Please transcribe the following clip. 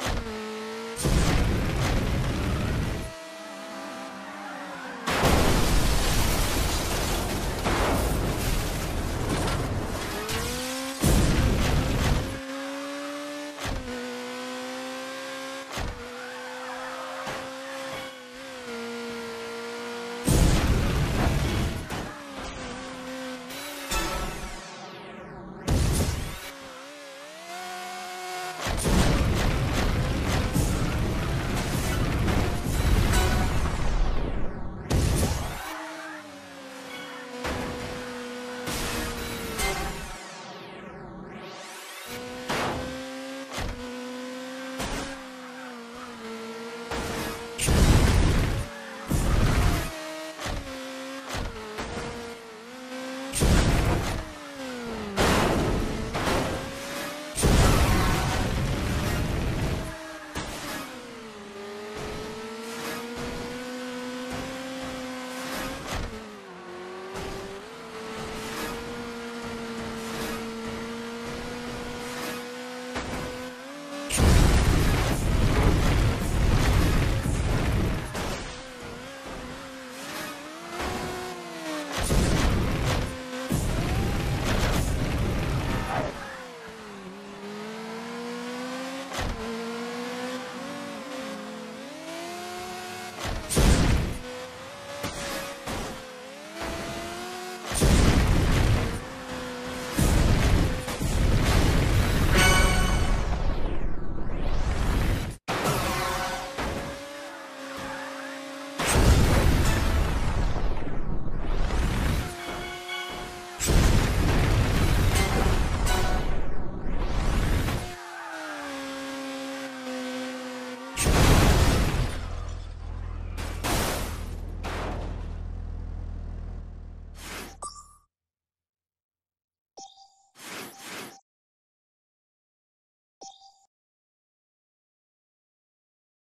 Mm-hmm.